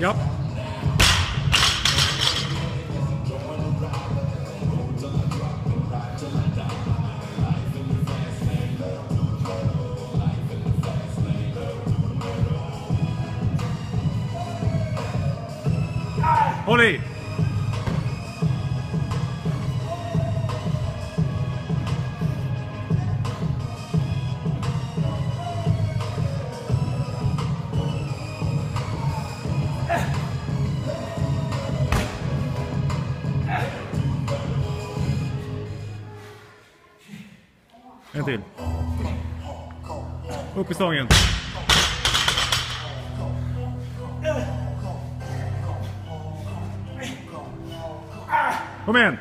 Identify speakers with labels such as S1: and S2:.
S1: Ja. Håll En till. Upp i stången. Kom igen!